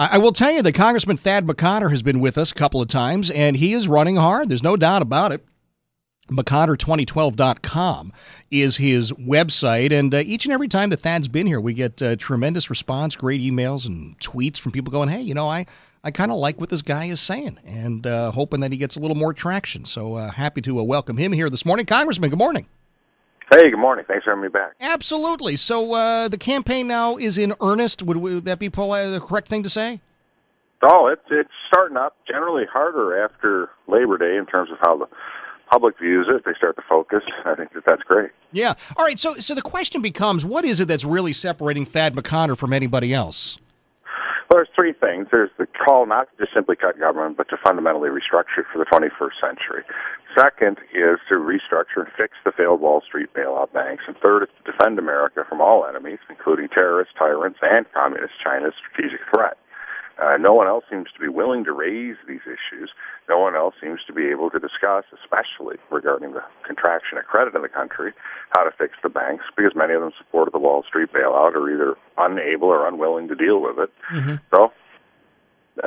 I, will tell you that Congressman Thad McCotter has been with us a couple of times, and he is running hard. There's no doubt about it. McCotter2012.com is his website. And uh, each and every time that Thad's been here, we get uh, tremendous response, great emails and tweets from people going, hey, you know, I, I kind of like what this guy is saying and uh, hoping that he gets a little more traction. So uh, happy to uh, welcome him here this morning. Congressman, good morning. Hey, good morning. Thanks for having me back. Absolutely. So uh, the campaign now is in earnest. Would, would that be the correct thing to say? Oh, it's it's starting up. Generally harder after Labor Day in terms of how the public views it, they start to focus. I think that that's great. Yeah. All right. So, so the question becomes, what is it that's really separating Thad McCotter from anybody else? Well, there's three things. There's the call not to just simply cut government, but to fundamentally restructure it for the 21st century. Second is to restructure and fix the failed Wall Street bailout banks. And third is to defend America from all enemies, including terrorists, tyrants, and communist China's strategic threat. Uh, no one else seems to be willing to raise these issues. No one else seems to be able to discuss, especially regarding the contraction of credit in the country, how to fix the banks, because many of them supported the Wall Street bailout or either unable or unwilling to deal with it. Mm-hmm. So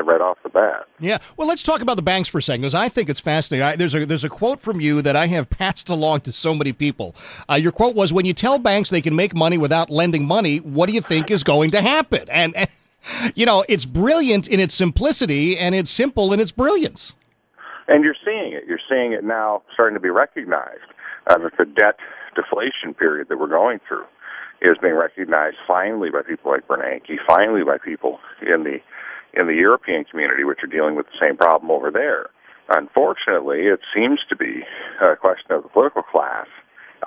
right off the bat. Yeah. Well, let's talk about the banks for a second, because I think it's fascinating. I, there's a there's a quote from you that I have passed along to so many people. Uh, your quote was, "When you tell banks they can make money without lending money, what do you think is going to happen?" And, and you know, it's brilliant in its simplicity and it's simple in its brilliance. And you're seeing it. You're seeing it now starting to be recognized. Uh, that the debt deflation period that we're going through is being recognized finally by people like Bernanke, finally by people in the in the European community, which are dealing with the same problem over there. Unfortunately, it seems to be a question of the political class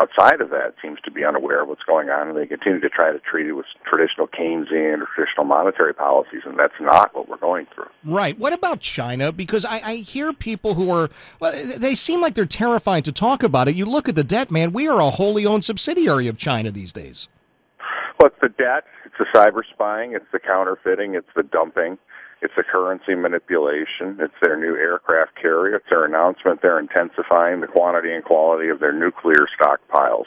outside of that seems to be unaware of what's going on, and they continue to try to treat it with traditional Keynesian or traditional monetary policies, and that's not what we're going through. Right. What about China? Because I, I hear people who are, well, they seem like they're terrified to talk about it. You look at the debt, man, we are a wholly owned subsidiary of China these days. Well, it's the debt, it's the cyber spying, it's the counterfeiting, it's the dumping. It's the currency manipulation. It's their new aircraft carrier. It's their announcement they're intensifying the quantity and quality of their nuclear stockpiles.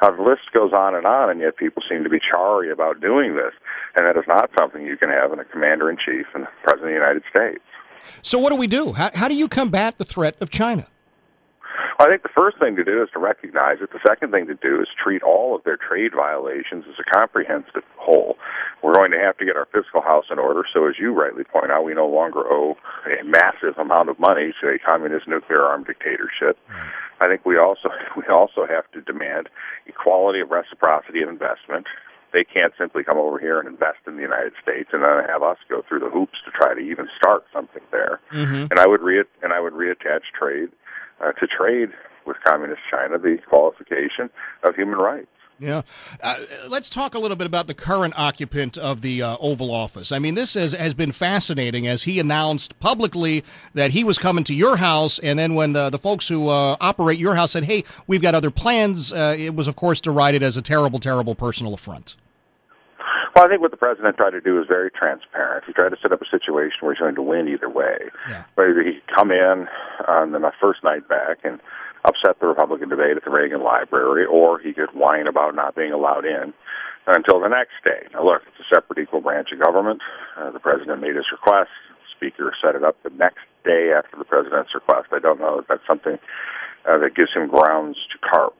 Now, the list goes on and on, and yet people seem to be chary about doing this. And that is not something you can have in a commander in chief and president of the United States. So, what do we do? How, how do you combat the threat of China? I think the first thing to do is to recognize it. The second thing to do is treat all of their trade violations as a comprehensive whole. We're going to have to get our fiscal house in order. So, as you rightly point out, we no longer owe a massive amount of money to a communist nuclear armed dictatorship. I think we also we also have to demand equality of reciprocity of investment. They can't simply come over here and invest in the United States and then have us go through the hoops to try to even start something there. Mm-hmm. And I would re and I would reattach trade uh, to trade with communist China the qualification of human rights. Yeah. Uh, let's talk a little bit about the current occupant of the uh, Oval Office. I mean, this has, has been fascinating as he announced publicly that he was coming to your house, and then when the, the folks who uh, operate your house said, hey, we've got other plans, uh, it was, of course, derided as a terrible, terrible personal affront. Well, I think what the president tried to do is very transparent. He tried to set up a situation where he's going to win either way. Yeah. Whether he'd come in on the first night back and upset the Republican debate at the Reagan Library, or he could whine about not being allowed in until the next day. Now, look, it's a separate equal branch of government. Uh, the president made his request. The speaker set it up the next day after the president's request. I don't know if that's something uh, that gives him grounds to carp.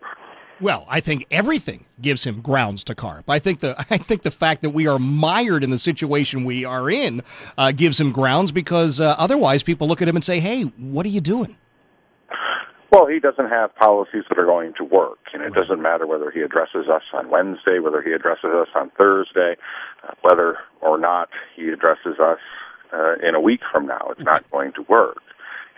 Well, I think everything gives him grounds to carp. I think the I think the fact that we are mired in the situation we are in uh, gives him grounds because uh, otherwise people look at him and say, "Hey, what are you doing?" Well, he doesn't have policies that are going to work, and it doesn't matter whether he addresses us on Wednesday, whether he addresses us on Thursday, uh, whether or not he addresses us uh, in a week from now. It's not going to work.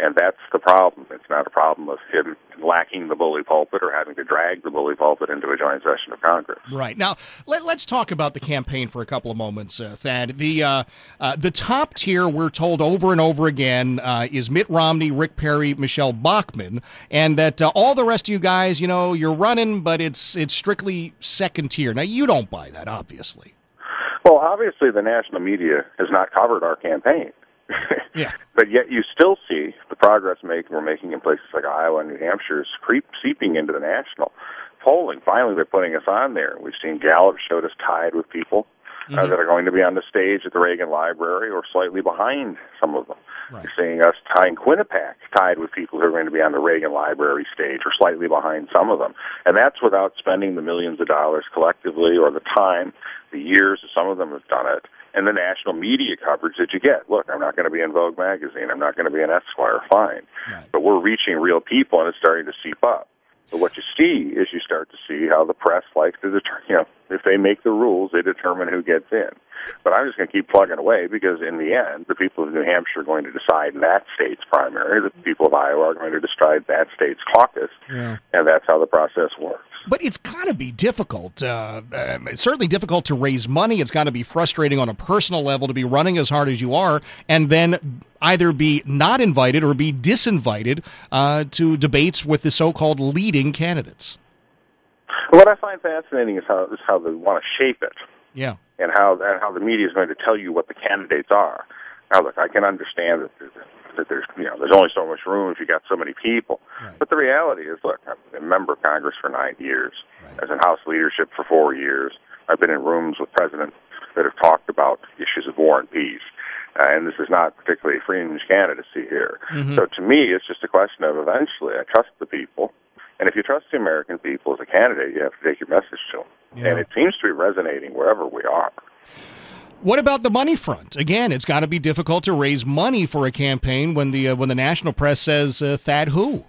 And that's the problem. It's not a problem of him lacking the bully pulpit or having to drag the bully pulpit into a joint session of Congress. Right now, let, us talk about the campaign for a couple of moments, uh, Thad. The uh, uh, the top tier, we're told over and over again, uh, is Mitt Romney, Rick Perry, Michele Bachmann, and that uh, all the rest of you guys, you know, you're running, but it's it's strictly second tier. Now, you don't buy that, obviously. Well, obviously, the national media has not covered our campaign. Yeah. But yet you still see the progress make, we're making in places like Iowa and New Hampshire is creep, seeping into the national polling. Finally, they're putting us on there. We've seen Gallup showed us tied with people uh, mm-hmm. that are going to be on the stage at the Reagan Library or slightly behind some of them. Right. You're seeing us tying Quinnipiac tied with people who are going to be on the Reagan Library stage or slightly behind some of them. And that's without spending the millions of dollars collectively or the time, the years some of them have done it, and the national media coverage that you get. Look, I'm not going to be in Vogue magazine. I'm not going to be in Esquire. Fine. Right. But we're reaching real people and it's starting to seep up. But what you see is you start to see how the press likes to determine, you know, if they make the rules, they determine who gets in. But I'm just going to keep plugging away because in the end, the people of New Hampshire are going to decide that state's primary. The people of Iowa are going to decide that state's caucus. Yeah. And that's how the process works. But it's got to be difficult. Uh, uh, it's certainly difficult to raise money. It's got to be frustrating on a personal level to be running as hard as you are and then either be not invited or be disinvited uh, to debates with the so called leading candidates. What I find fascinating is how, is how they want to shape it. Yeah and how and how the media is going to tell you what the candidates are. Now, look, I can understand that, that there's you know there's only so much room if you got so many people, right. but the reality is, look, I've been a member of Congress for nine years, right. as in House leadership for four years. I've been in rooms with presidents that have talked about issues of war and peace. Uh, and this is not particularly a fringe candidacy here. Mm-hmm. So to me, it's just a question of eventually I trust the people, and if you trust the American people as a candidate, you have to take your message to them. Yeah. And it seems to be resonating wherever we are. What about the money front? Again, it's got to be difficult to raise money for a campaign when the uh, when the national press says uh, Thad who.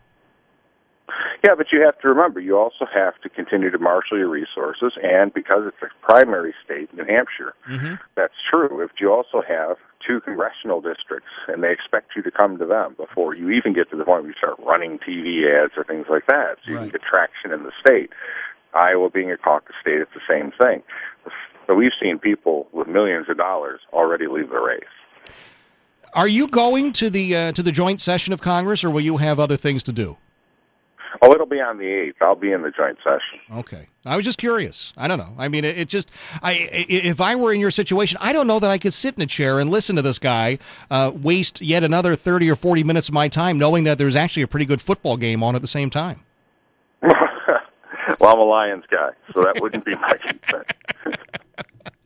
Yeah, but you have to remember, you also have to continue to marshal your resources, and because it's a primary state, New Hampshire, mm-hmm. that's true. If you also have two congressional districts, and they expect you to come to them before you even get to the point where you start running TV ads or things like that, so you right. can get traction in the state. Iowa being a caucus state, it's the same thing. So we've seen people with millions of dollars already leave the race. Are you going to the uh, to the joint session of Congress, or will you have other things to do? Oh, it'll be on the eighth. I'll be in the joint session. Okay, I was just curious. I don't know. I mean, it, it, just, I if I were in your situation, I don't know that I could sit in a chair and listen to this guy uh, waste yet another thirty or forty minutes of my time, knowing that there's actually a pretty good football game on at the same time. well, I'm a Lions guy, so that wouldn't be my concern.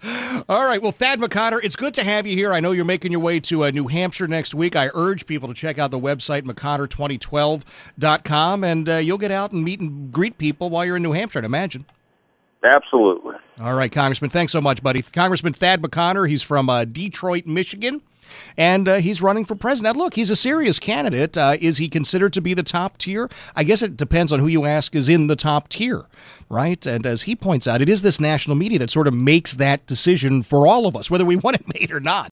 All right. Well, Thad McCotter, it's good to have you here. I know you're making your way to uh, New Hampshire next week. I urge people to check out the website, McCotter2012.com, and uh, you'll get out and meet and greet people while you're in New Hampshire, I'd imagine. Absolutely. All right, Congressman. Thanks so much, buddy. Congressman Thad McCotter, he's from uh, Detroit, Michigan and uh, he's running for president. Now, look, he's a serious candidate. Uh, is he considered to be the top tier? I guess it depends on who you ask is in the top tier, right? And as he points out, it is this national media that sort of makes that decision for all of us, whether we want it made or not.